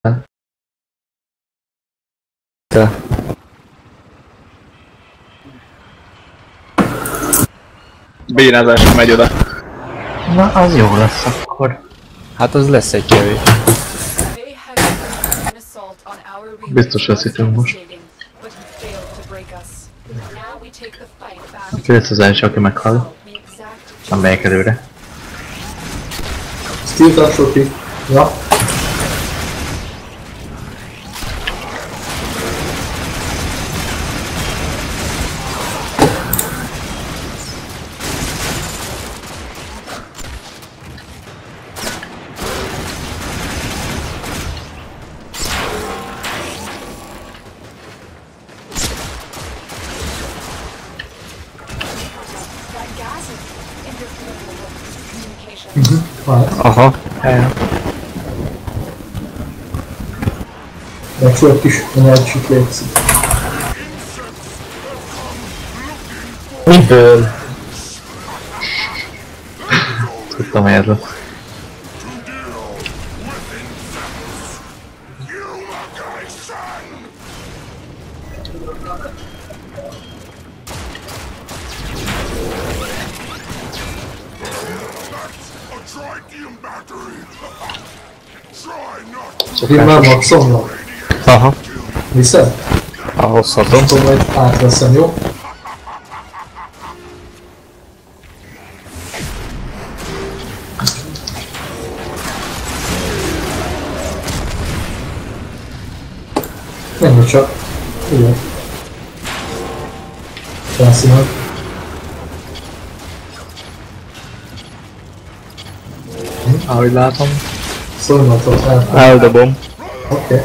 Te. Bénázásra megy oda. Na, az jó lesz akkor. Hát az lesz egy kevés. Biztos veszítünk most. Úgyhogy ez az első, aki meghal. Nem megyek előre. Steel Touch Ja. Aha. Ja. Becsül egy kis energiát létszik. Miből? Tudtam, hogy ez lesz. Már maxolom. Aha. Viszed? Ahhoz hatom. Tudom, hogy átveszem, jó? Nem, csak. Igen. Felszínál. Ahogy látom. Szólnatot el. Eldobom. Oké.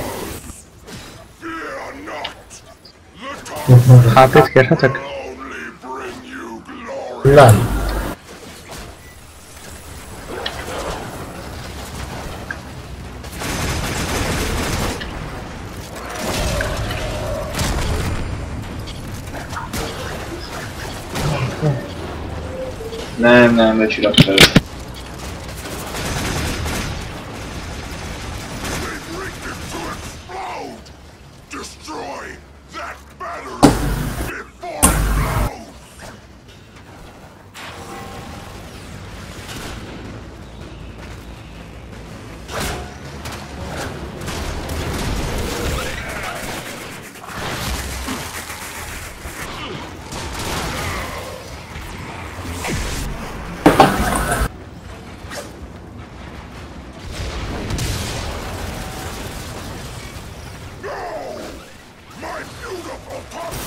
HP-t kérhetek? Nem. Nem, nem, ne csinálj fel.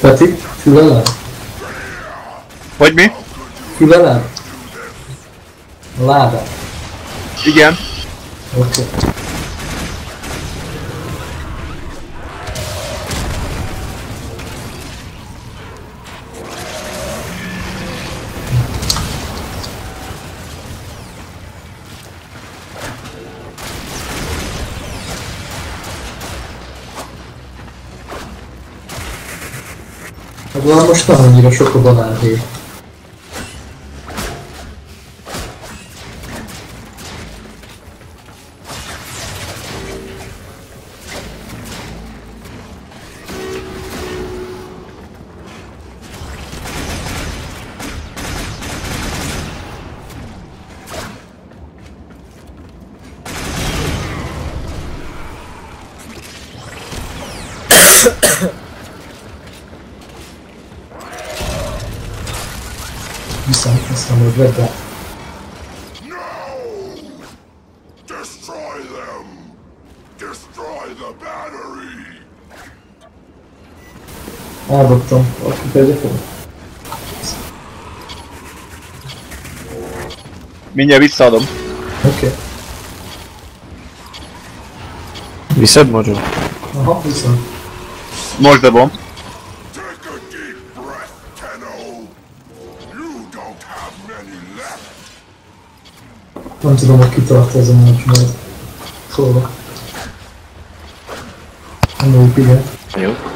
Peti, fülelem? Hogy mi? Fülelem? Láda. Igen. Oké. Hát már most nem annyira sok a banánhé. Eldobtam, aki tegye fel. Mindjárt visszaadom. Oké. Viszed, Mojo? Aha, viszont. Most dobom. Take a deep breath, Tenno! You don't have many left! Nem tudom, hogy kitart ez a meccs, mert szóval. Nem jó, igen. Jó.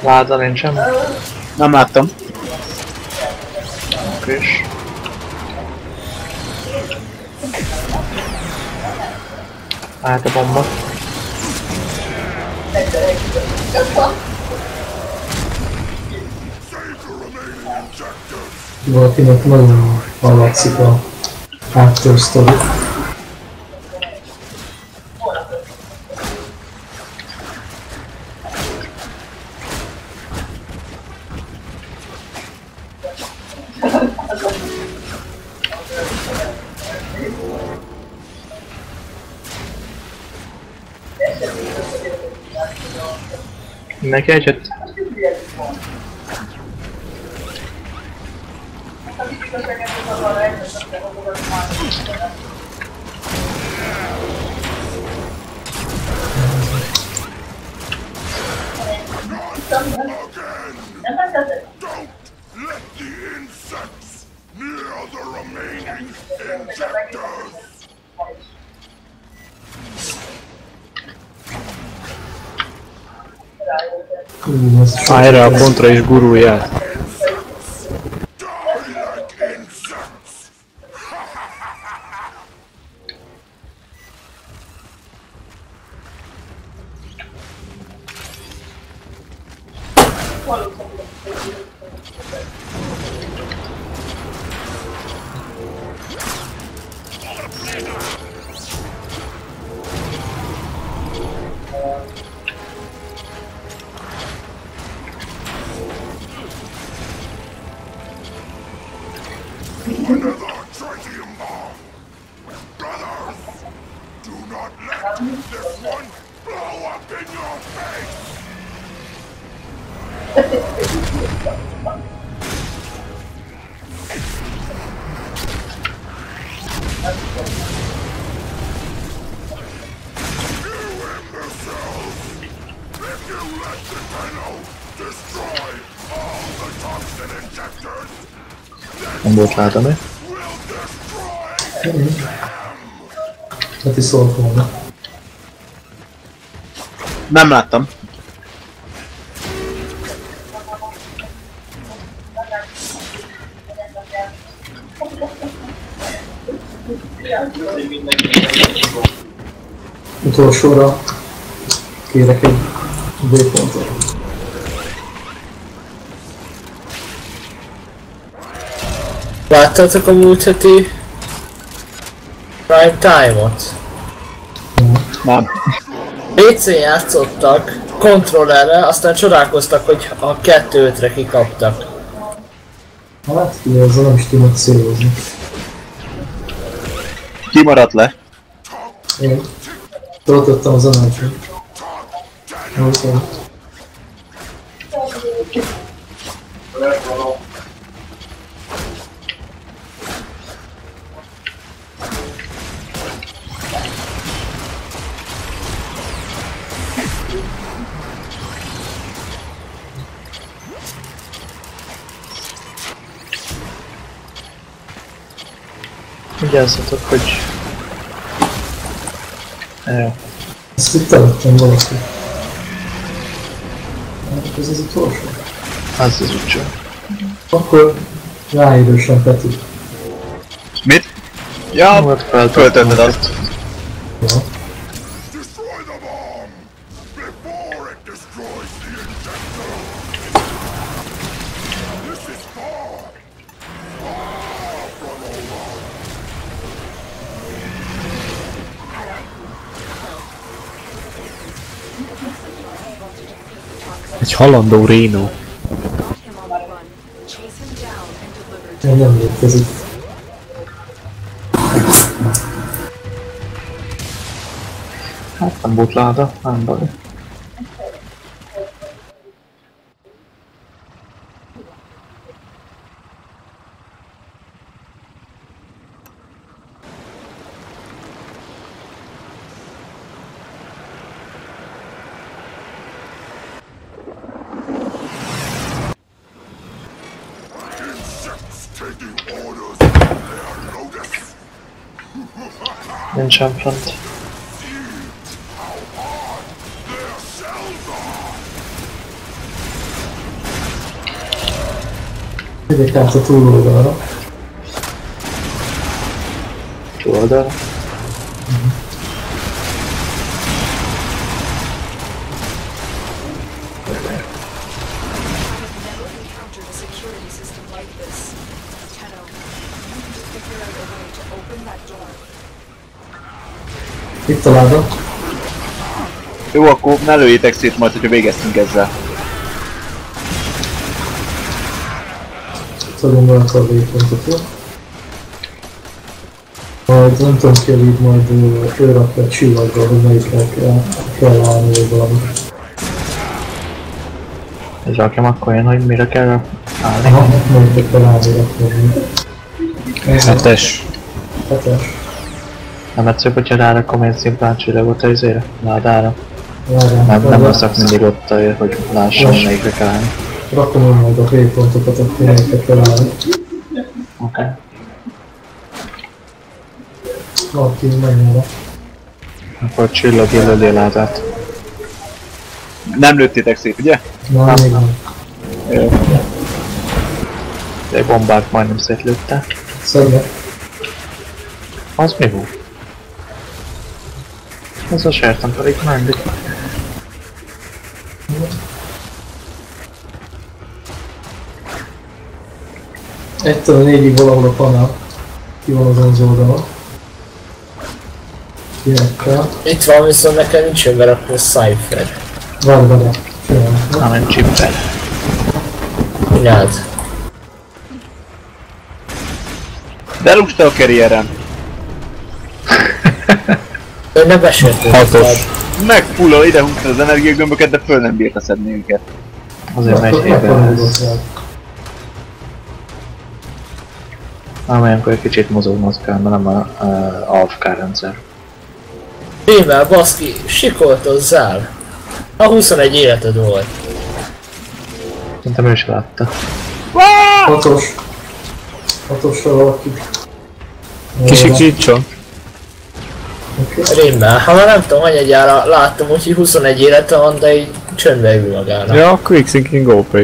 Láda nincsen? Nem láttam. És Állt a bomba. Valakinek nagyon hallatszik a háttér Mindenki egyet? Don't let injectors! Ú, ez sok Erre a pontra Oh, my God. Nem volt látani. Hát is szólt volna. Nem láttam. Utolsóra kérek egy B pontot. Láttátok a múlt heti Prime Time-ot? Nem. PC-n játszottak kontrollerre, aztán csodálkoztak, hogy a 2-5-re kikaptak. Hát, ezzel nem is tudok szélozni. Ki maradt le? Én töltöttem az energiát. Viszont Vigyázzatok, hogy... Jó. ezt itt előttem valaki. Hát ez az utolsó. Az az utcsó. Akkor ráidősen Peti. Mit? Ja, Volt föltöltöd azt. Deliver to Még nem létezik. Hát nem volt láda, nem baj. Nincsen front. Át a túloldalra. Túloldal. Itt a láda. Jó, akkor ne lőjétek szét majd, hogyha végeztünk ezzel. Tudom, hogy akar végpontot, jó? Majd nem tudom ki a lead, majd ő, rakja a csillaggal, hogy melyikre kell, kell állni, vagy valami. És rakjam akkor én, hogy mire kell állni. Aha, melyikre kell állni, rakni. Hetes. Hetes. Nem egyszerűbb, hogyha rárakom egy szimplán csillagot a izére? Várjál, Nem, nem leszek mindig ott, hogy lássam melyikre kell állni. Rakom én majd a végpontokat, akkor melyikre kell állni. Oké. Okay. Valaki rá. Akkor csillag jelöli a ládát. Nem lőttétek szét, ugye? Na, még nem. De egy bombát majdnem szétlőtte. Szedve. Az mi volt? Ez a sertem pedig mindig. Egytől a négyig valahol a panel. Ki van azon az oldalon. Ilyenekkel. Itt van, viszont nekem nincs a Cypher. Várj, várj. Csinálom. Nem chipper. Nyád. De lusta a carrierem. Ő ne besértődött. Hatos. Megfullal ide húzta az energiagömböket, de föl nem bírta szedni őket. Azért megy megvan ez. Ám olyankor egy kicsit kell, mert nem a uh, AFK rendszer. Rímel, baszki, sikoltozzál. A 21 életed volt. Szerintem ő is látta. Hatos. Hatosra valaki. Kisikítson. Oké. Rímel, ha már nem tudom, anyegyára láttam, úgyhogy 21 élete van, de így csöndbe ül magának. Ja, Quick Thinking GoPro.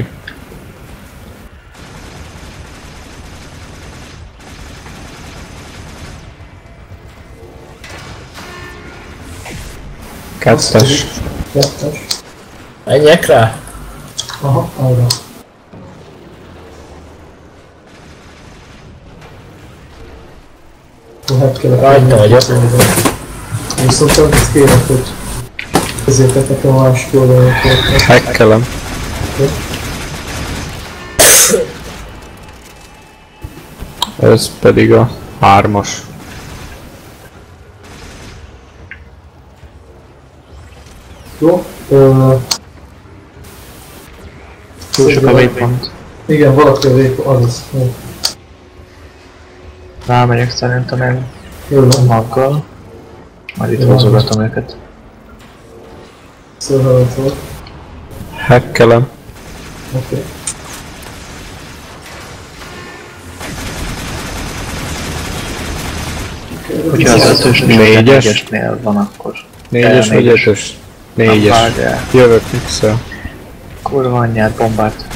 Kettes. Kettes. Menjek rá? Aha, arra. Rajta vagyok. Viszont annyit kérek, hogy ezért nekem a másik oldalon kérek. Hackelem. Ez pedig a hármas. Jó? Ö, Túl sok a waypoint. igen, valaki a vég, az. Rámegyek szerintem én Jó, maggal. Majd itt hozogatom őket. Szóval volt. Hackelem. Oké. Hogyha az ötös Négyes. négyesnél van, akkor... Négyes vagy négyes. ötös? Négyes. Jövök Pixel. Kurva anyját bombát.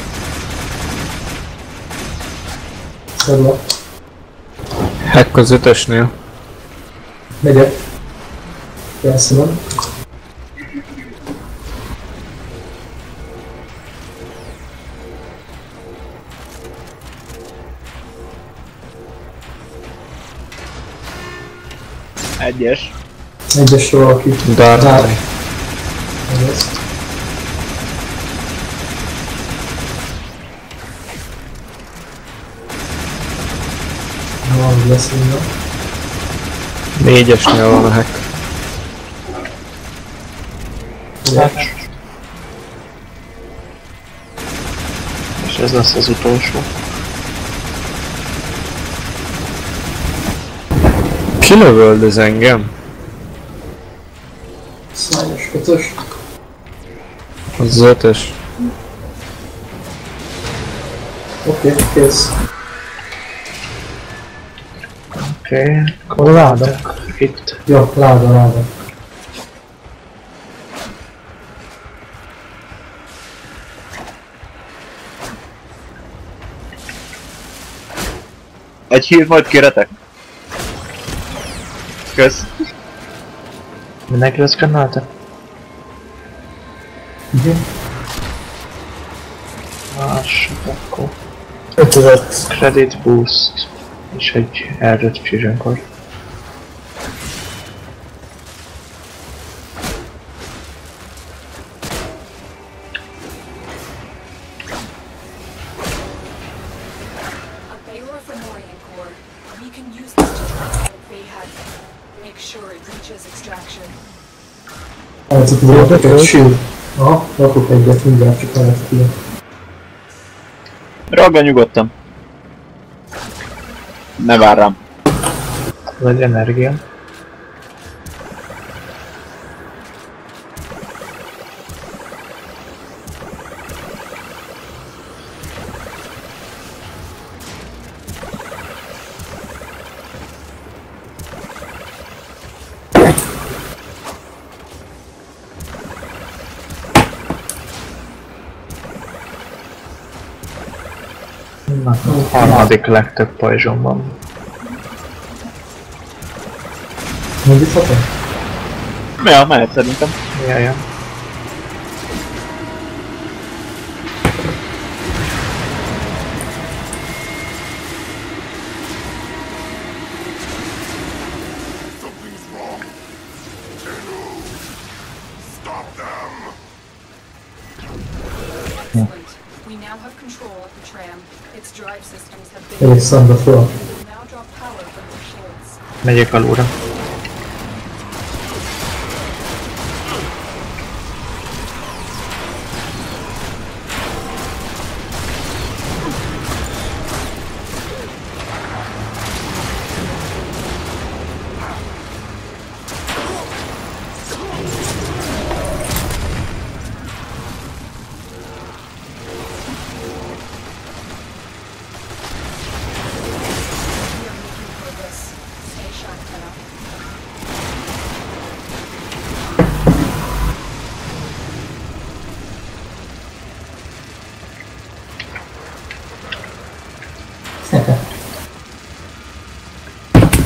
Szedve. Hack az ötösnél. Megyek. Felszínen. Egyes. Egyesre valaki. Dark. Ez. Van, lesz minden. Négyesnél van a hack. És ez lesz az utolsó. Kilövöldöz engem? Szányos ötös. Az ötös. Oké, kész. Oké, Hol láda? itt. Jó, láda, láda. Egy hír majd kéretek? Kösz. Mindenki lesz kannálta? Igen. Másik akkor. Ötöt. Credit boost. És egy erőt fusion core. Látszik, hogy rakok egy shield. Aha, rakok egyet, mindjárt csak lehet ki. Raga nyugodtan. Ne vár rám. Ez egy energia. Harmadik legtöbb pajzsomban. Mondíthatom? Ja, mehet szerintem. Jajjá. Something's wrong. control of the tram. Its drive systems have been... Alexander Thor. Now drop power from shields.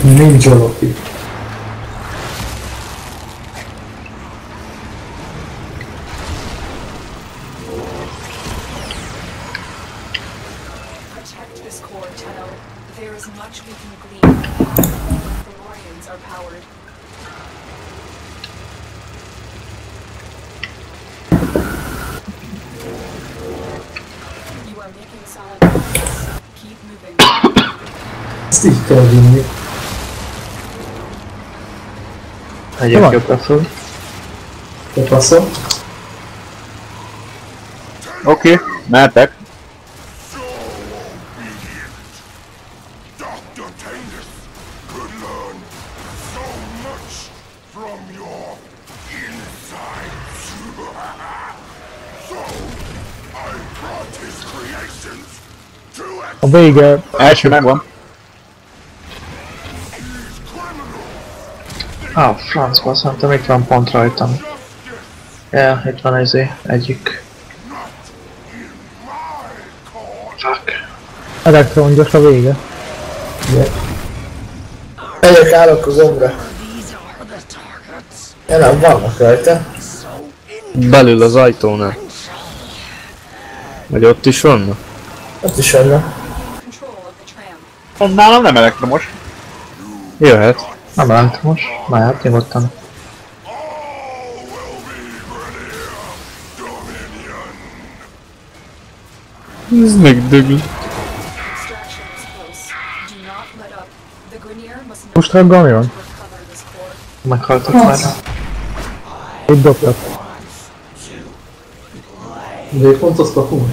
Protect this core, Tenno. There is much we can glean. The Lorians are powered. You are making solid progress. Keep moving. Ezt így kell your insides. so, I brought his creations to A vége Első megvan. Criminals. Ah, francba, szerintem itt van pont rajtam. Ja, itt van izé, egyik. Fuck. elektrongyos a vége. Megyek, állok a gombra. Ja nem, vannak rajta. Belül az ajtónál. Vagy ott is vannak? Ott is vannak. Nálam nem elektromos. Jöhet. Nem lehet most. Mehet nyugodtan. All will be Grenier Dominion. Ez megdögl. Most this core. Meghaltak már. Itt dobtak. De egy pontot kapunk.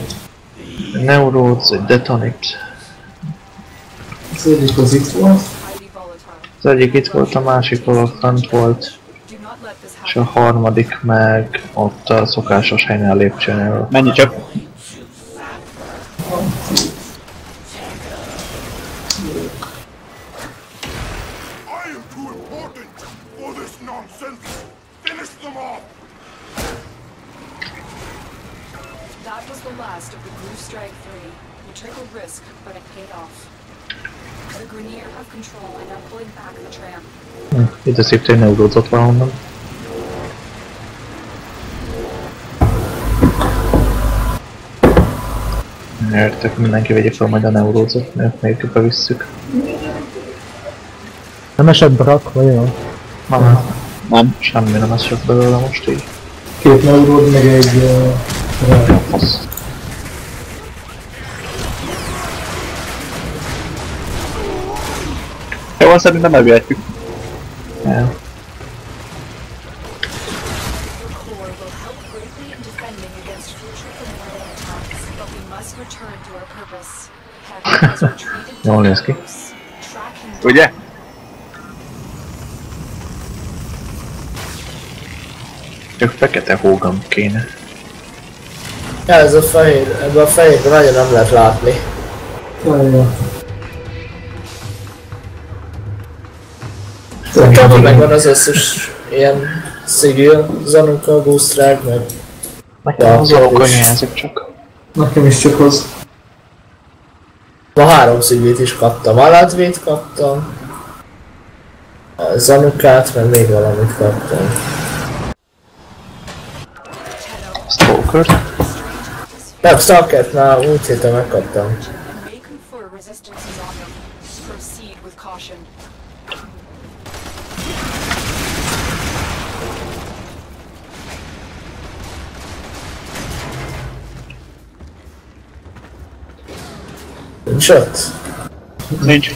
Neurods, egy detonit. Az egyik az itt volt. Az egyik itt volt, a másik hol fent volt. És a harmadik meg ott a szokásos helyen a lépcsőnél. Mennyi csak? Itt a szép neurózott valahonnan. Értek, mindenki vegye fel majd a neurózot, mert melyikükbe visszük. Nem esett brak, vagy olyan? Nem. Nem, semmi nem csak belőle most így. Két neuród, meg egy uh. Fasz. Jó, szerintem elvihetjük. El. Your core will help greatly in defending against future Fomorian attacks, but we must return to our purpose. Heaven has retreated to Jól néz ki. Ugye? Csak fekete hógam kéne. Ja, ez a fehér, ebben a fehérben nagyon nem lehet látni. Tudom, hogy megvan az összes ilyen civil, Zanuka, Gustrag, meg Nekem az is. hiányzik csak. Nekem is csak az. ma három civilt is kaptam. Aladvét kaptam, Zanukát, meg még valamit kaptam. Stalker. Nem, Stalkert már múlt héten megkaptam. Nincs ott? Nincs.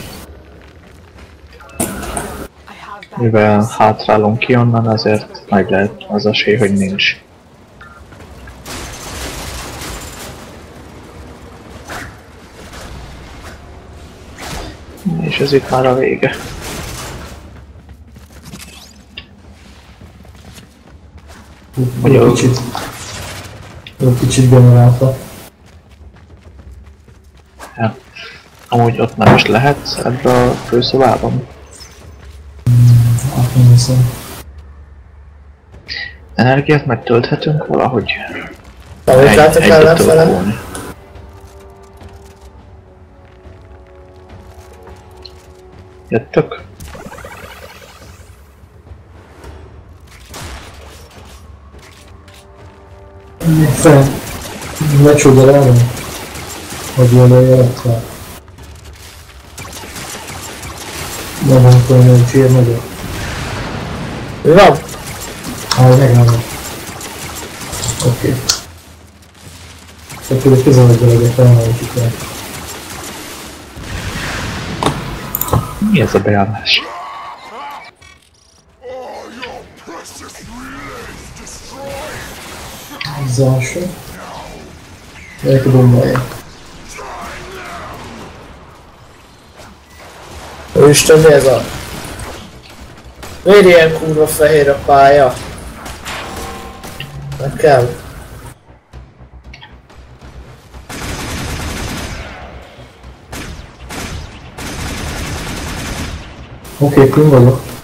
Mivel hátrálunk ki onnan, ezért nagy lehet az esély, hogy nincs. És ez itt már a vége. Egy kicsit. Kicsit generálta. Ja. Amúgy ott nem is lehet ebbe a főszobában. Hát nem hiszem. Energiát megtölthetünk valahogy? Amit látok ellenfele? Jöttök? Fel. Ne csodálom. Hogy jön a jelentre. Nem van olyan egy fél nagyobb. Mi van? Hát megvan. Oké. Akkor a 15 deleget felmelítjük el. Mi ez a beállás? All your precious relays destroyed! Az első. Melyik a Úristen, mi ez a... Miért ilyen kurva fehér a pálya? Nekem. Oké, okay, kim vagyok.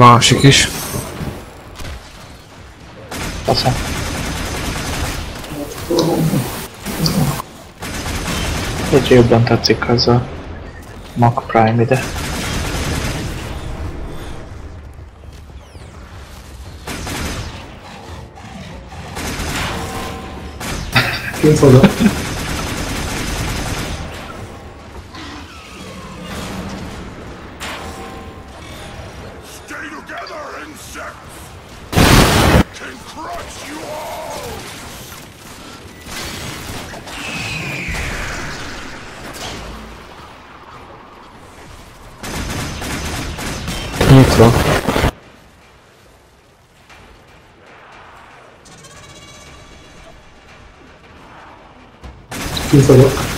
Másik is. Faszom. Egyre jobban tetszik az a Mac Prime ide. Kint. Stay together, insects! Can crush you all!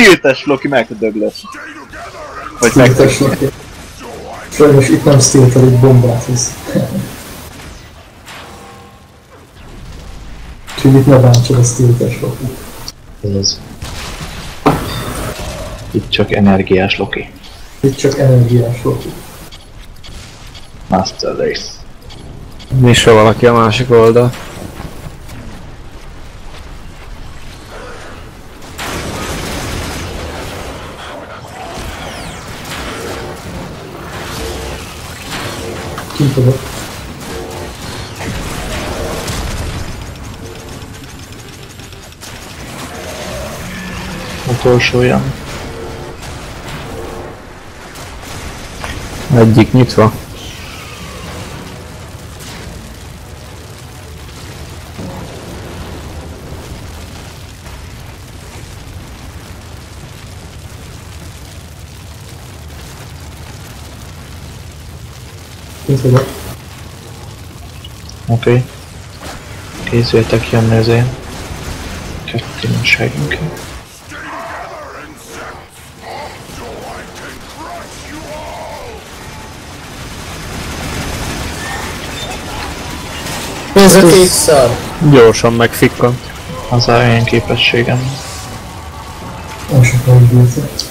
Stiltes Loki megdöglött. Vagy Stiltes. Loki. Sajnos itt nem stiltel, itt bombát visz. Úgyhogy itt ne bántsad a stiltes Loki. Ez. Itt csak energiás Loki. Itt csak energiás Loki. Master Race. Nyissa valaki a másik oldal. Kint vagyok. Utolsó jön. Egyik vagyok. Oké. Okay. Készültek jönni az én. Kettőnségünk. Ez a kék szar? Gyorsan megfikkant. Az a én képességem.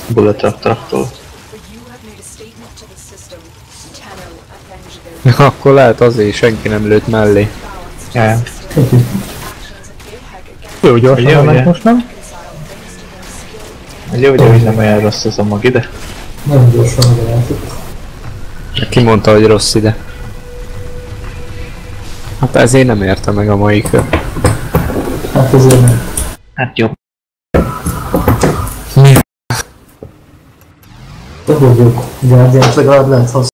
Bullet Attractól. But Akkor lehet azért senki nem lőtt mellé. Ja, Jó, gyorsan mennek most nem? Ugye, ugye, hogy nem olyan rossz ez a mag ide? Nem gyorsan megaláltuk. Ki mondta, hogy rossz ide? Hát ezért nem érte meg a mai kör. Hát azért nem. Hát jó. Te vagyok. Guardian legalább lehet használni.